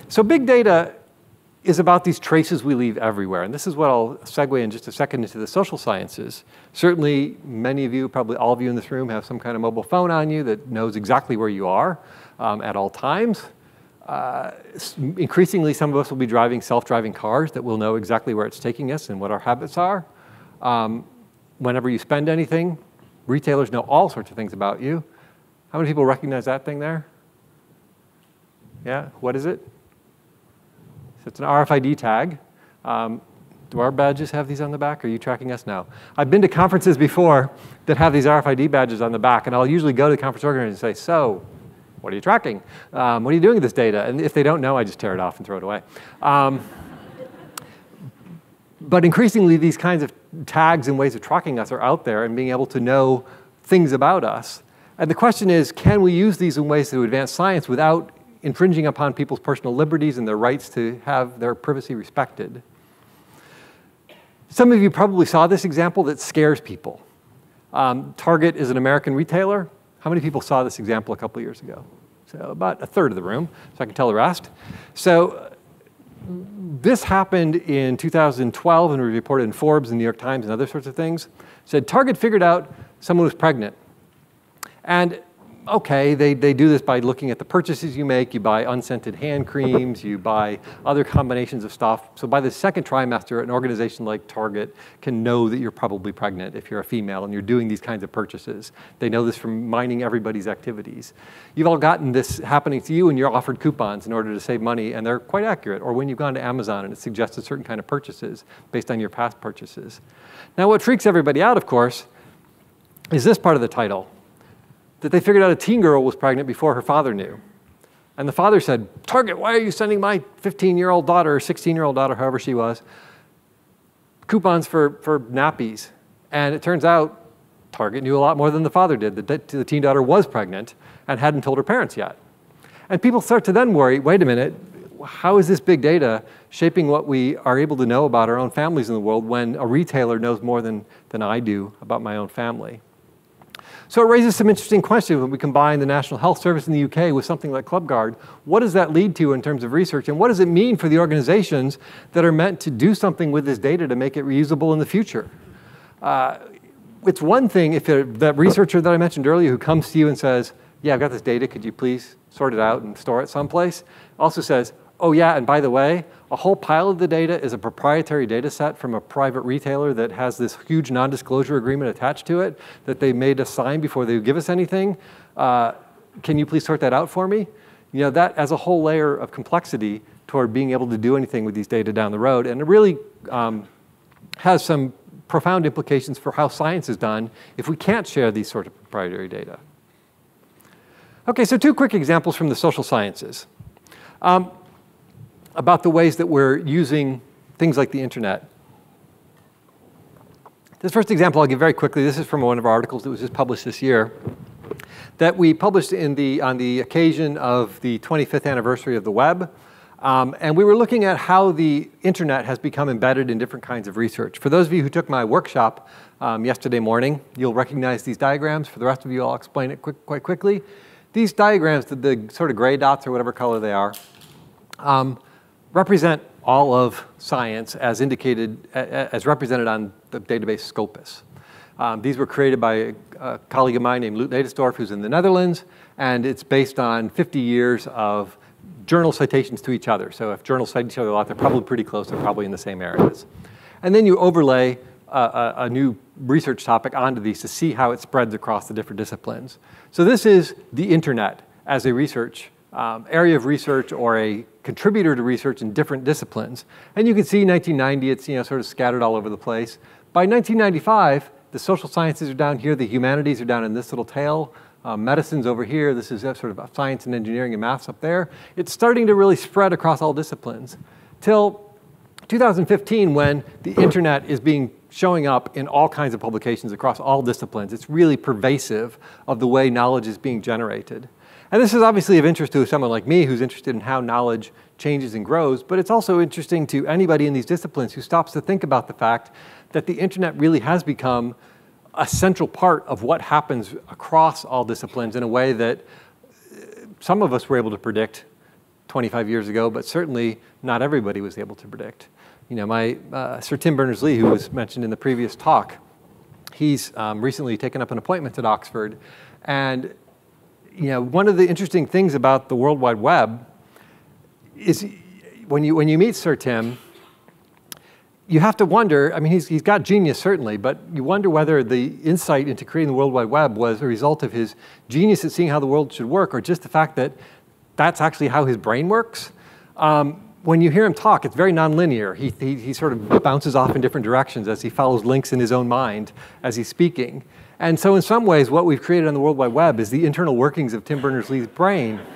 So big data is about these traces we leave everywhere. And this is what I'll segue in just a second into the social sciences. Certainly, many of you, probably all of you in this room, have some kind of mobile phone on you that knows exactly where you are um, at all times. Uh, increasingly, some of us will be driving self-driving cars that will know exactly where it's taking us and what our habits are. Um, whenever you spend anything, retailers know all sorts of things about you. How many people recognize that thing there? Yeah, what is it? So it's an RFID tag. Um, do our badges have these on the back? Are you tracking us now? I've been to conferences before that have these RFID badges on the back, and I'll usually go to the conference organizer and say, so, what are you tracking? Um, what are you doing with this data? And if they don't know, I just tear it off and throw it away. Um, but increasingly, these kinds of tags and ways of tracking us are out there and being able to know things about us. And the question is, can we use these in ways to advance science without infringing upon people's personal liberties and their rights to have their privacy respected. Some of you probably saw this example that scares people. Um, Target is an American retailer. How many people saw this example a couple years ago? So about a third of the room, so I can tell the rest. So this happened in 2012 and was reported in Forbes and New York Times and other sorts of things. said Target figured out someone was pregnant. And okay, they, they do this by looking at the purchases you make. You buy unscented hand creams, you buy other combinations of stuff. So by the second trimester, an organization like Target can know that you're probably pregnant if you're a female and you're doing these kinds of purchases. They know this from mining everybody's activities. You've all gotten this happening to you and you're offered coupons in order to save money and they're quite accurate. Or when you've gone to Amazon and it suggests a certain kind of purchases based on your past purchases. Now what freaks everybody out, of course, is this part of the title that they figured out a teen girl was pregnant before her father knew. And the father said, Target, why are you sending my 15 year old daughter or 16 year old daughter, however she was, coupons for, for nappies? And it turns out Target knew a lot more than the father did. The, the teen daughter was pregnant and hadn't told her parents yet. And people start to then worry wait a minute, how is this big data shaping what we are able to know about our own families in the world when a retailer knows more than, than I do about my own family? So it raises some interesting questions when we combine the National Health Service in the UK with something like Clubcard. What does that lead to in terms of research? And what does it mean for the organizations that are meant to do something with this data to make it reusable in the future? Uh, it's one thing if that researcher that I mentioned earlier who comes to you and says, yeah, I've got this data, could you please sort it out and store it someplace? Also says, oh yeah, and by the way, a whole pile of the data is a proprietary data set from a private retailer that has this huge non-disclosure agreement attached to it that they made us sign before they would give us anything. Uh, can you please sort that out for me? You know, that as a whole layer of complexity toward being able to do anything with these data down the road. And it really um, has some profound implications for how science is done if we can't share these sort of proprietary data. Okay, so two quick examples from the social sciences um, about the ways that we're using things like the internet. This first example I'll give very quickly. This is from one of our articles that was just published this year that we published in the, on the occasion of the 25th anniversary of the web. Um, and we were looking at how the internet has become embedded in different kinds of research. For those of you who took my workshop um, yesterday morning, you'll recognize these diagrams. For the rest of you, I'll explain it quick, quite quickly. These diagrams, the, the, sort of gray dots or whatever color they are, um, represent all of science as indicated, as represented on the database Scopus. Um, these were created by a, a, colleague of mine named Loet Leydesdorff, who's in the Netherlands, and it's based on 50 years of journal citations to each other. So if journals cite each other a lot, they're probably pretty close. They're probably in the same areas. And then you overlay a, a, a, new research topic onto these to see how it spreads across the different disciplines. So this is the internet as a research um, area of research or a contributor to research in different disciplines. And you can see 1990, it's you know, sort of scattered all over the place. By 1995, the social sciences are down here, the humanities are down in this little tail, uh, medicine's over here. This is sort of science and engineering and maths up there. It's starting to really spread across all disciplines. Till 2015, when the internet is being showing up in all kinds of publications across all disciplines. It's really pervasive of the way knowledge is being generated. And this is obviously of interest to someone like me who's interested in how knowledge changes and grows, but it's also interesting to anybody in these disciplines who stops to think about the fact that the internet really has become a central part of what happens across all disciplines in a way that uh, some of us were able to predict 25 years ago, but certainly not everybody was able to predict. You know, my uh, Sir Tim Berners-Lee, who was mentioned in the previous talk, he's um, recently taken up an appointment at Oxford, and you know, one of the interesting things about the World Wide Web is when you when you meet Sir Tim, you have to wonder, I mean, he's, he's got genius certainly, but you wonder whether the insight into creating the World Wide Web was a result of his genius at seeing how the world should work or just the fact that that's actually how his brain works. Um, when you hear him talk, it's very nonlinear. He, he, he sort of bounces off in different directions as he follows links in his own mind as he's speaking. And so in some ways, what we've created on the World Wide Web is the internal workings of Tim Berners-Lee's brain [laughs]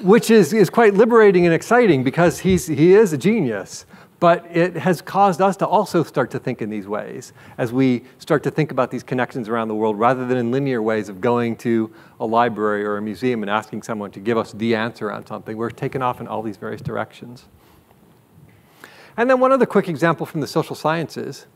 which is, is quite liberating and exciting because he's, he is a genius. But it has caused us to also start to think in these ways as we start to think about these connections around the world rather than in linear ways of going to a library or a museum and asking someone to give us the answer on something. We're taken off in all these various directions. And then one other quick example from the social sciences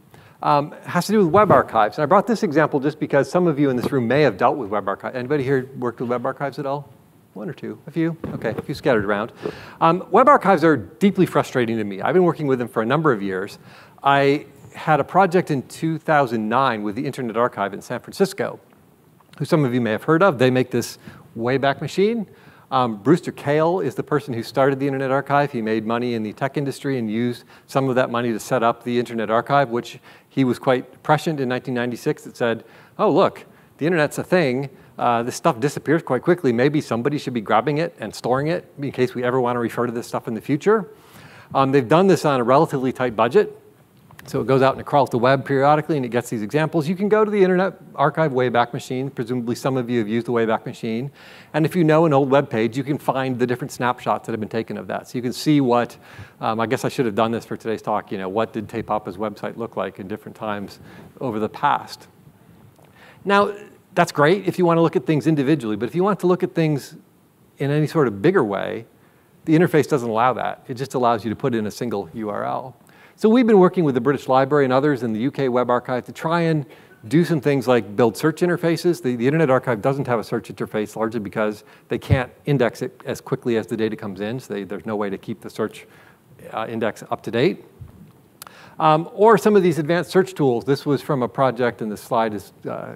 um, has to do with web archives. And I brought this example just because some of you in this room may have dealt with web archives. Anybody here worked with web archives at all? One or two, a few, okay, a few scattered around. Um, web archives are deeply frustrating to me. I've been working with them for a number of years. I had a project in 2009 with the Internet Archive in San Francisco, who some of you may have heard of. They make this Wayback Machine. Um, Brewster Kahle is the person who started the Internet Archive. He made money in the tech industry and used some of that money to set up the Internet Archive, which he was quite prescient in 1996 that said, oh, look, the Internet's a thing uh, this stuff disappears quite quickly. Maybe somebody should be grabbing it and storing it in case we ever want to refer to this stuff in the future. Um, they've done this on a relatively tight budget. So it goes out and it crawls the web periodically and it gets these examples. You can go to the Internet Archive Wayback Machine. Presumably some of you have used the Wayback Machine. And if you know an old web page, you can find the different snapshots that have been taken of that. So you can see what, um, I guess I should have done this for today's talk, you know, what did Te Papa's website look like in different times over the past. Now, that's great if you want to look at things individually, but if you want to look at things in any sort of bigger way, the interface doesn't allow that. It just allows you to put in a single URL. So we've been working with the British Library and others in the UK Web Archive to try and do some things like build search interfaces. The, the Internet Archive doesn't have a search interface largely because they can't index it as quickly as the data comes in, so they, there's no way to keep the search uh, index up to date. Um, or some of these advanced search tools. This was from a project, and this slide is uh,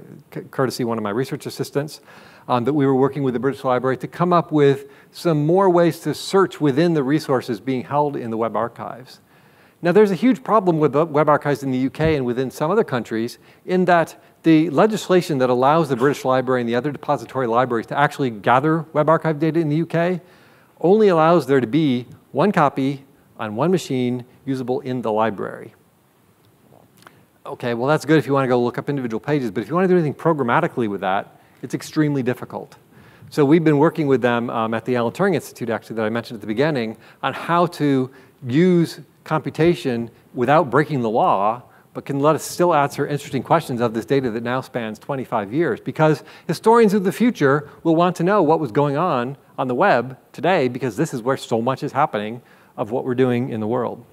courtesy one of my research assistants, um, that we were working with the British Library to come up with some more ways to search within the resources being held in the web archives. Now, there's a huge problem with web archives in the UK and within some other countries in that the legislation that allows the British Library and the other depository libraries to actually gather web archive data in the UK only allows there to be one copy on one machine usable in the library. Okay, well, that's good if you want to go look up individual pages, but if you want to do anything programmatically with that, it's extremely difficult. So we've been working with them um, at the Alan Turing Institute, actually, that I mentioned at the beginning, on how to use computation without breaking the law, but can let us still answer interesting questions of this data that now spans 25 years. Because historians of the future will want to know what was going on on the web today, because this is where so much is happening of what we're doing in the world.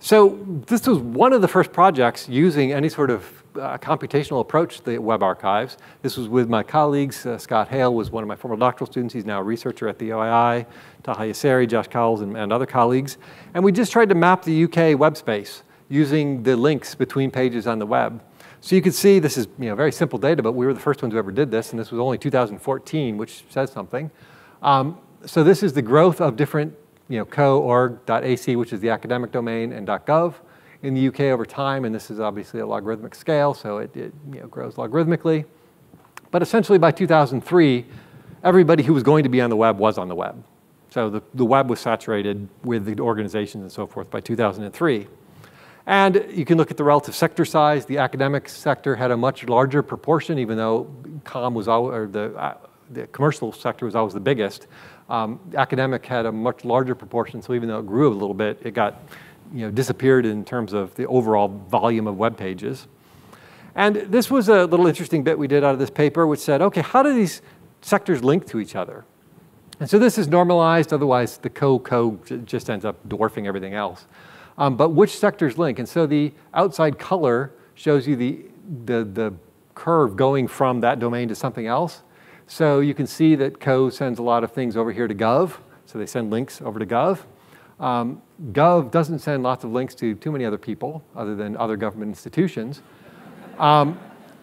So this was one of the first projects using any sort of uh, computational approach to the web archives. This was with my colleagues. Uh, Scott Hale was one of my former doctoral students. He's now a researcher at the OII. Taha Yasseri, Josh Cowls, and, and other colleagues. And we just tried to map the UK web space using the links between pages on the web. So you can see this is you know, very simple data, but we were the first ones who ever did this, and this was only 2014, which says something. Um, so this is the growth of different you know, co.org.ac, which is the academic domain, and .gov in the UK over time, and this is obviously a logarithmic scale, so it, it you know, grows logarithmically. But essentially by 2003, everybody who was going to be on the web was on the web. So the, the web was saturated with the organizations and so forth by 2003. And you can look at the relative sector size. The academic sector had a much larger proportion, even though com was always, or the, uh, the commercial sector was always the biggest. Um, academic had a much larger proportion, so even though it grew a little bit, it got you know, disappeared in terms of the overall volume of web pages. And this was a little interesting bit we did out of this paper, which said, okay, how do these sectors link to each other? And so this is normalized, otherwise the co-co just ends up dwarfing everything else. Um, but which sectors link? And so the outside color shows you the, the, the curve going from that domain to something else. So you can see that Co sends a lot of things over here to Gov. So they send links over to Gov. Um, Gov doesn't send lots of links to too many other people other than other government institutions. Um,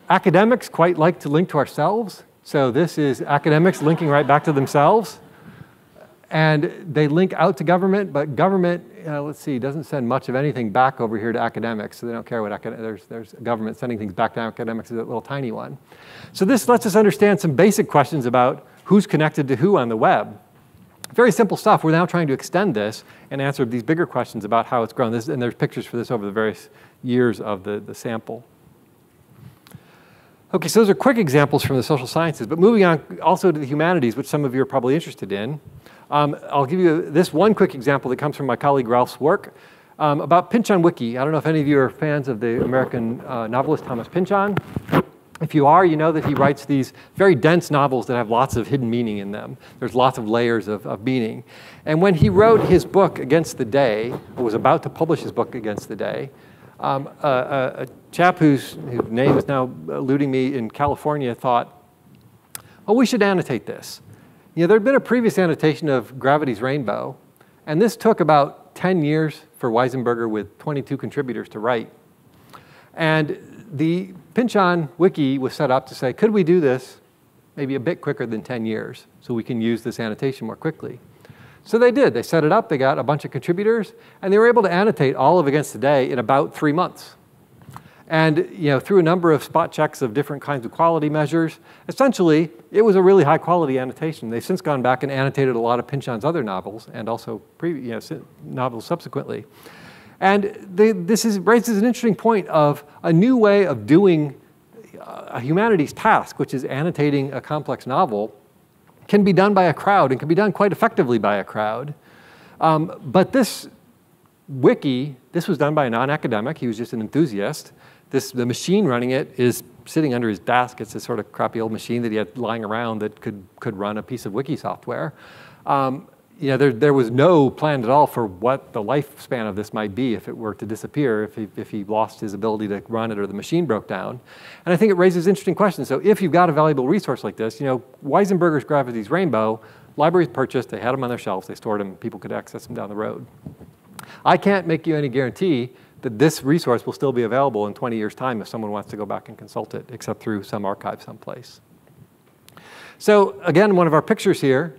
academics quite like to link to ourselves. So this is academics linking right back to themselves. And they link out to government, but government, uh, let's see, doesn't send much of anything back over here to academics. So they don't care what academics, there's, there's government sending things back to academics is a little tiny one. So this lets us understand some basic questions about who's connected to who on the web. Very simple stuff. We're now trying to extend this and answer these bigger questions about how it's grown. This, and there's pictures for this over the various years of the, the sample. Okay, so those are quick examples from the social sciences, but moving on also to the humanities, which some of you are probably interested in. Um, I'll give you this one quick example that comes from my colleague Ralph's work um, about Pynchon Wiki. I don't know if any of you are fans of the American uh, novelist Thomas Pynchon. If you are, you know that he writes these very dense novels that have lots of hidden meaning in them. There's lots of layers of, of meaning. And when he wrote his book, Against the Day, or was about to publish his book, Against the Day, um, a, a, a, chap whose, whose name is now eluding me in California thought, oh, we should annotate this. You know, there had been a previous annotation of Gravity's Rainbow, and this took about 10 years for Weisenburger with 22 contributors to write. And the Pynchon Wiki was set up to say, could we do this maybe a bit quicker than 10 years so we can use this annotation more quickly? So they did. They set it up, they got a bunch of contributors, and they were able to annotate all of Against the Day in about three months. And you know, through a number of spot checks of different kinds of quality measures, essentially, it was a really high quality annotation. They've since gone back and annotated a lot of Pynchon's other novels and also you know, novels subsequently. And they, this is, raises an interesting point of a new way of doing a humanities task, which is annotating a complex novel, can be done by a crowd and can be done quite effectively by a crowd. Um, but this wiki, this was done by a non-academic, he was just an enthusiast, This, the machine running it is sitting under his desk. It's a sort of crappy old machine that he had lying around that could, could run a piece of wiki software. Um, you know, there, there was no plan at all for what the lifespan of this might be if it were to disappear, if he, if he lost his ability to run it or the machine broke down. And I think it raises interesting questions. So if you've got a valuable resource like this, you know, Weisenburger's Gravity's Rainbow, libraries purchased, they had them on their shelves, they stored them, people could access them down the road. I can't make you any guarantee that this resource will still be available in 20 years' time if someone wants to go back and consult it, except through some archive someplace. So again, one of our pictures here,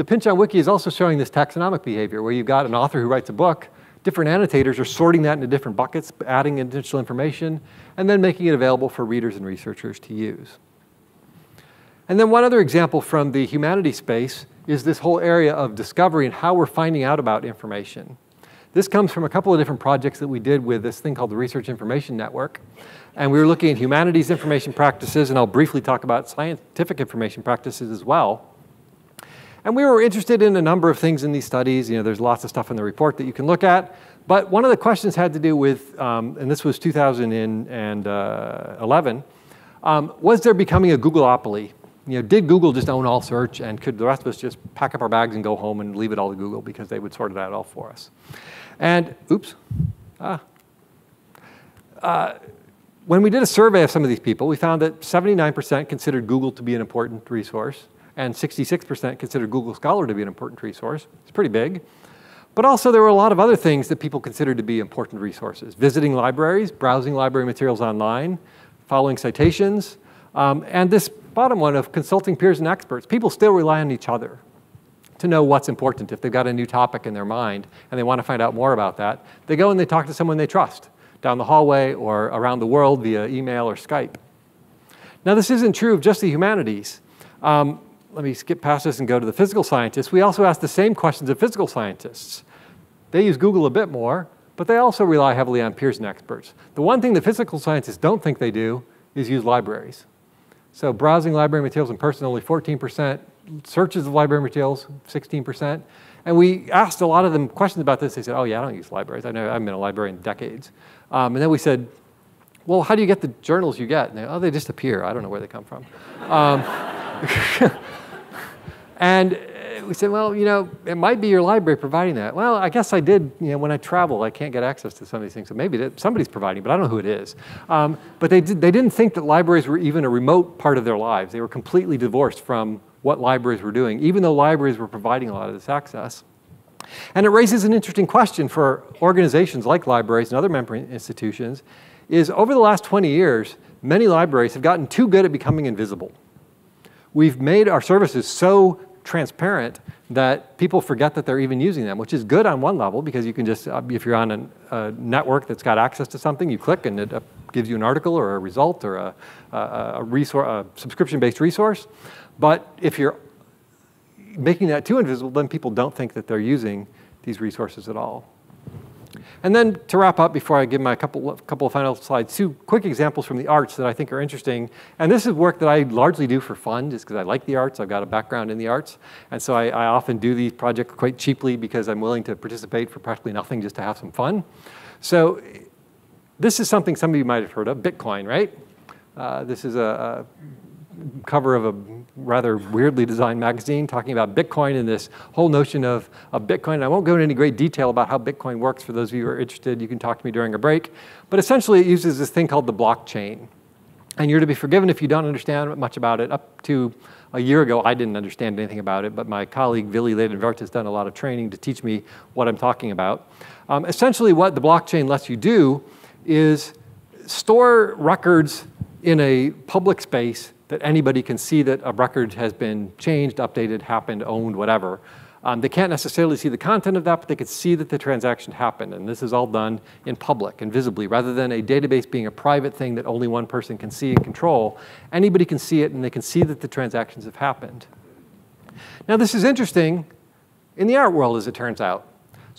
the Pynchon Wiki is also showing this taxonomic behavior where you've got an author who writes a book, different annotators are sorting that into different buckets, adding additional information, and then making it available for readers and researchers to use. And then one other example from the humanities space is this whole area of discovery and how we're finding out about information. This comes from a couple of different projects that we did with this thing called the Research Information Network. And we were looking at humanities information practices, and I'll briefly talk about scientific information practices as well. And we were interested in a number of things in these studies. You know, there's lots of stuff in the report that you can look at. But one of the questions had to do with, um, and this was 2011, um, was there becoming a Googleopoly? You know, did Google just own all search, and could the rest of us just pack up our bags and go home and leave it all to Google because they would sort it out all for us? And, oops, ah. Uh, when we did a survey of some of these people, we found that 79% considered Google to be an important resource, and 66% considered Google Scholar to be an important resource. It's pretty big. But also, there were a lot of other things that people considered to be important resources visiting libraries, browsing library materials online, following citations, um, and this bottom one of consulting peers and experts. People still rely on each other to know what's important. If they've got a new topic in their mind and they want to find out more about that, they go and they talk to someone they trust down the hallway or around the world via email or Skype. Now, this isn't true of just the humanities. Um, let me skip past this and go to the physical scientists. We also ask the same questions of physical scientists. They use Google a bit more, but they also rely heavily on peers and experts. The one thing the physical scientists don't think they do is use libraries. So browsing library materials in person, only 14%, searches of library materials, 16%. And we asked a lot of them questions about this. They said, oh yeah, I don't use libraries. I, know, I haven't been a librarian in decades. Um, and then we said, well, how do you get the journals you get? And they, oh, they just appear. I don't know where they come from. Um, [laughs] and we said, well, you know, it might be your library providing that. Well, I guess I did, you know, when I travel, I can't get access to some of these things. So maybe somebody's providing, but I don't know who it is. Um, but they, did, they didn't think that libraries were even a remote part of their lives. They were completely divorced from what libraries were doing, even though libraries were providing a lot of this access. And it raises an interesting question for organizations like libraries and other memory institutions, is over the last 20 years, many libraries have gotten too good at becoming invisible. We've made our services so transparent that people forget that they're even using them, which is good on one level because you can just, uh, if you're on a network that's got access to something, you click and it uh, gives you an article or a result or a, a, a, a subscription-based resource. But if you're making that too invisible, then people don't think that they're using these resources at all. And then to wrap up, before I give my couple, couple of final slides, two quick examples from the arts that I think are interesting. And this is work that I largely do for fun, just because I like the arts. I've got a background in the arts. And so I, I, often do these projects quite cheaply because I'm willing to participate for practically nothing just to have some fun. So this is something some of you might have heard of, Bitcoin, right? Uh, this is a, a cover of a rather weirdly designed magazine talking about Bitcoin and this whole notion of, of Bitcoin. And I won't go into any great detail about how Bitcoin works. For those of you who are interested, you can talk to me during a break. But essentially, it uses this thing called the blockchain. And you're to be forgiven if you don't understand much about it. Up to a year ago, I didn't understand anything about it, but my colleague Vili Lehdonvirta has done a lot of training to teach me what I'm talking about. Um, essentially, what the blockchain lets you do is store records in a public space that anybody can see that a record has been changed, updated, happened, owned, whatever. Um, they can't necessarily see the content of that, but they can see that the transaction happened. And this is all done in public and visibly. Rather than a database being a private thing that only one person can see and control, anybody can see it and they can see that the transactions have happened. Now, this is interesting in the art world, as it turns out.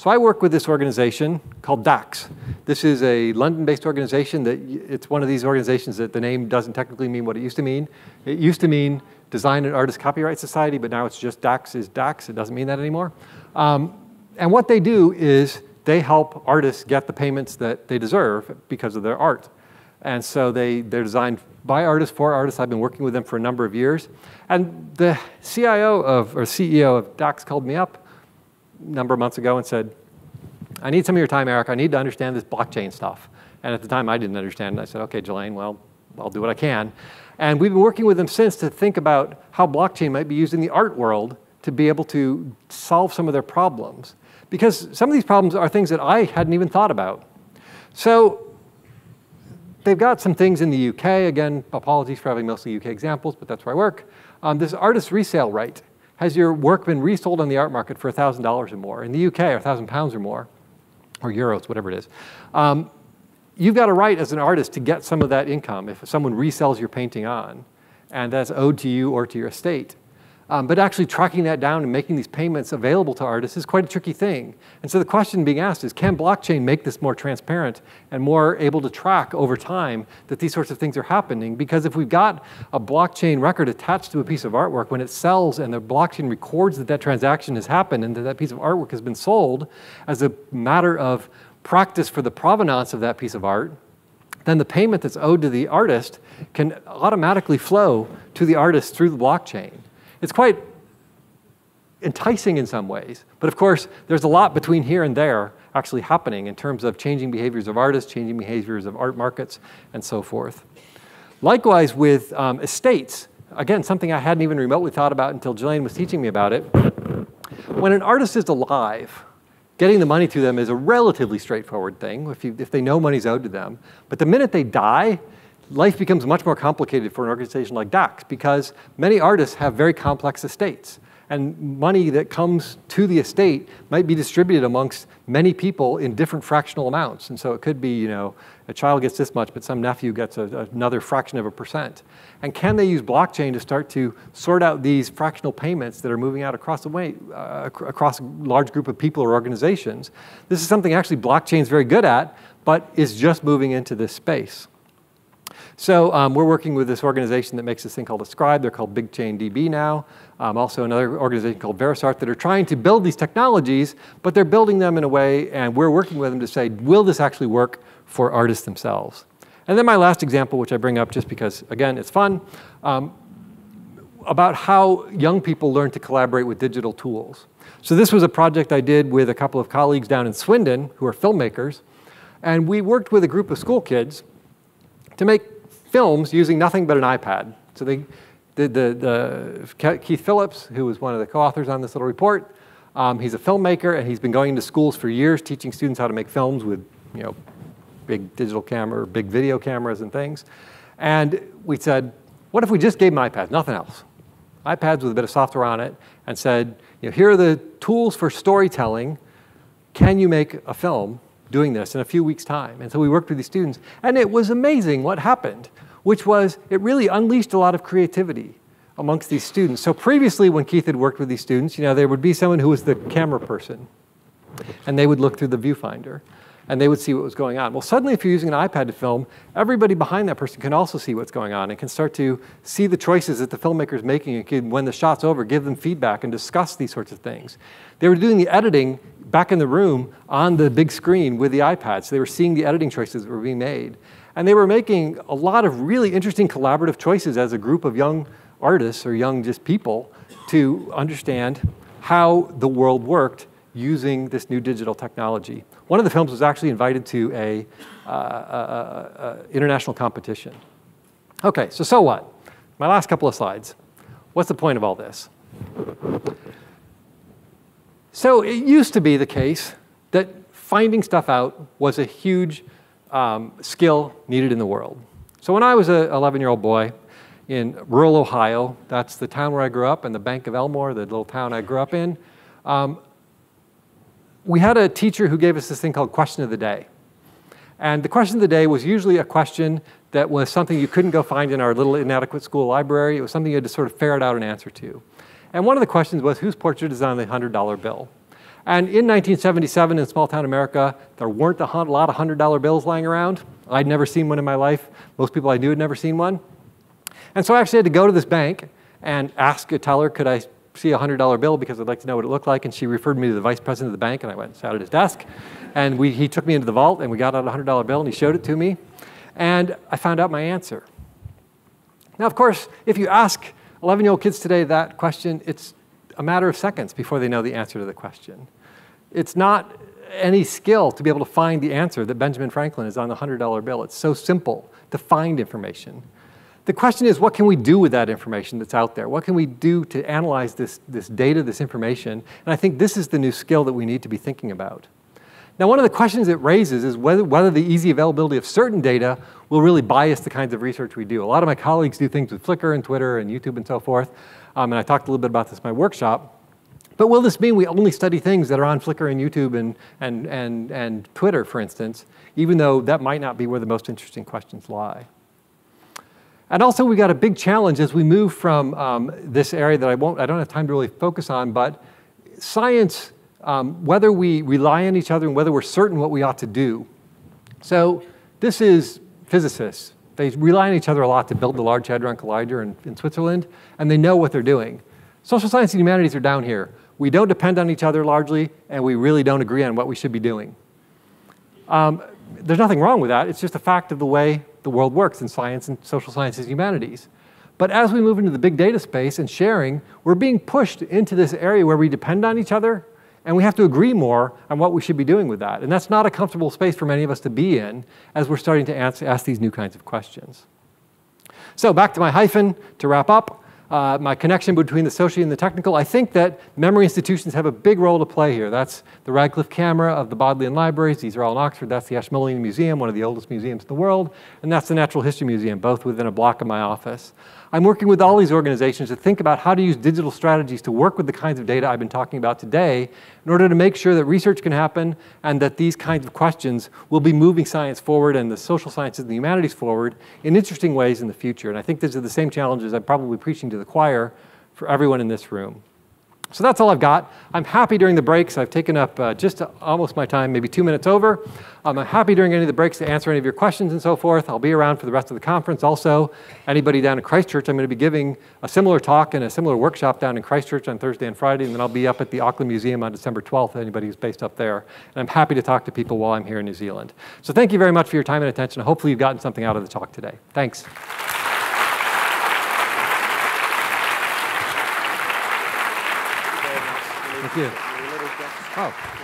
So I work with this organization called DACS. This is a London-based organization that it's one of these organizations that the name doesn't technically mean what it used to mean. It used to mean Design and Artist Copyright Society, but now it's just DACS is DACS. It doesn't mean that anymore. Um, and what they do is they help artists get the payments that they deserve because of their art. And so they, they're designed by artists for artists. I've been working with them for a number of years. And the CIO of, or CEO of DACS called me up number of months ago and said, I need some of your time, Eric. I need to understand this blockchain stuff. And at the time, I didn't understand. And I said, okay, Gilane, well, I'll do what I can. And we've been working with them since to think about how blockchain might be used in the art world to be able to solve some of their problems. Because some of these problems are things that I hadn't even thought about. So they've got some things in the UK. Again, apologies for having mostly UK examples, but that's where I work. Um, this artist resale right. Has your work been resold on the art market for $1,000 or more? In the UK, or 1,000 pounds or more, or euros, whatever it is. Um, you've got a right as an artist to get some of that income if someone resells your painting on, and that's owed to you or to your estate. Um, but actually tracking that down and making these payments available to artists is quite a tricky thing. And so the question being asked is, can blockchain make this more transparent and more able to track over time that these sorts of things are happening? Because if we've got a blockchain record attached to a piece of artwork, when it sells and the blockchain records that that transaction has happened and that that piece of artwork has been sold as a matter of practice for the provenance of that piece of art, then the payment that's owed to the artist can automatically flow to the artist through the blockchain. It's quite enticing in some ways, but of course, there's a lot between here and there actually happening in terms of changing behaviors of artists, changing behaviors of art markets, and so forth. Likewise with um, estates, again, something I hadn't even remotely thought about until Jillian was teaching me about it. When an artist is alive, Getting the money to them is a relatively straightforward thing if, you, if they know money's owed to them. But the minute they die, life becomes much more complicated for an organization like DACS because many artists have very complex estates. And money that comes to the estate might be distributed amongst many people in different fractional amounts. And so it could be, you know, a child gets this much, but some nephew gets a, another fraction of a percent. And can they use blockchain to start to sort out these fractional payments that are moving out across the way, uh, across a large group of people or organizations? This is something actually blockchain is very good at, but is just moving into this space. So um, we're working with this organization that makes this thing called ascribe. They're called BigChainDB now. Um, also another organization called Verisart that are trying to build these technologies, but they're building them in a way, and we're working with them to say, will this actually work for artists themselves. And then my last example, which I bring up just because, again, it's fun, um, about how young people learn to collaborate with digital tools. So this was a project I did with a couple of colleagues down in Swindon who are filmmakers. And we worked with a group of school kids to make films using nothing but an iPad. So they did the, the Keith Phillips, who was one of the co-authors on this little report, um, he's a filmmaker and he's been going to schools for years teaching students how to make films with you know, big digital camera, big video cameras and things. And we said, what if we just gave them iPads, nothing else? iPads with a bit of software on it, and said, you know, here are the tools for storytelling. Can you make a film doing this in a few weeks' time? And so we worked with these students, and it was amazing what happened, which was it really unleashed a lot of creativity amongst these students. So previously, when Keith had worked with these students, you know, there would be someone who was the camera person, and they would look through the viewfinder and they would see what was going on. Well, suddenly, if you're using an iPad to film, everybody behind that person can also see what's going on and can start to see the choices that the filmmaker is making and can, when the shot's over, give them feedback and discuss these sorts of things. They were doing the editing back in the room on the big screen with the iPad, so they were seeing the editing choices that were being made. And they were making a lot of really interesting collaborative choices as a group of young artists or young just people to understand how the world worked using this new digital technology. One of the films was actually invited to a, uh, uh, uh, uh, international competition. Okay, so so what? My last couple of slides. What's the point of all this? So it used to be the case that finding stuff out was a huge um, skill needed in the world. So when I was an 11-year-old boy in rural Ohio, that's the town where I grew up, and the Bank of Elmore, the little town I grew up in, um, we had a teacher who gave us this thing called question of the day. And the question of the day was usually a question that was something you couldn't go find in our little inadequate school library. It was something you had to sort of ferret out an answer to. And one of the questions was, whose portrait is on the $100 bill? And in 1977 in small town America, there weren't a lot of $100 bills lying around. I'd never seen one in my life. Most people I knew had never seen one. And so I actually had to go to this bank and ask a teller, could I see a $100 bill because I'd like to know what it looked like. And she referred me to the vice president of the bank, and I went and sat at his desk. And we, he took me into the vault, and we got out a $100 bill, and he showed it to me. and I found out my answer. Now, of course, if you ask 11 year old kids today that question, it's a matter of seconds before they know the answer to the question. It's not any skill to be able to find the answer that Benjamin Franklin is on the $100 bill. It's so simple to find information. The question is, what can we do with that information that's out there? What can we do to analyze this, this data, this information? And I think this is the new skill that we need to be thinking about. Now, one of the questions it raises is whether, whether the easy availability of certain data will really bias the kinds of research we do. A lot of my colleagues do things with Flickr and Twitter and YouTube and so forth, um, and I talked a little bit about this in my workshop. But will this mean we only study things that are on Flickr and YouTube and, and, and, and Twitter, for instance, even though that might not be where the most interesting questions lie? And also, we got a big challenge as we move from um, this area that I won't, I don't have time to really focus on, but science, um, whether we rely on each other and whether we're certain what we ought to do. So this is physicists. They rely on each other a lot to build the Large Hadron Collider in, in Switzerland, and they know what they're doing. Social science and humanities are down here. We don't depend on each other largely, and we really don't agree on what we should be doing. Um, there's nothing wrong with that. It's just a fact of the way the world works in science and social sciences and humanities. But as we move into the big data space and sharing, we're being pushed into this area where we depend on each other and we have to agree more on what we should be doing with that. And that's not a comfortable space for many of us to be in as we're starting to ask, ask these new kinds of questions. So back to my hyphen to wrap up uh, my connection between the social and the technical. I think that memory institutions have a big role to play here. That's the Radcliffe Camera of the Bodleian Libraries. These are all in Oxford. That's the Ashmolean Museum, one of the oldest museums in the world. And that's the Natural History Museum, both within a block of my office. I'm working with all these organizations to think about how to use digital strategies to work with the kinds of data I've been talking about today in order to make sure that research can happen and that these kinds of questions will be moving science forward and the social sciences and the humanities forward in interesting ways in the future. And I think these are the same challenges I'm probably preaching to the choir for everyone in this room. So that's all I've got. I'm happy during the breaks. I've taken up uh, just almost my time, maybe two minutes over. Um, I'm happy during any of the breaks to answer any of your questions and so forth. I'll be around for the rest of the conference also. Anybody down in Christchurch, I'm going to be giving a similar talk and a similar workshop down in Christchurch on Thursday and Friday, and then I'll be up at the Auckland Museum on December 12th, anybody who's based up there. And I'm happy to talk to people while I'm here in New Zealand. So thank you very much for your time and attention. Hopefully you've gotten something out of the talk today. Thanks. Thank you. Oh.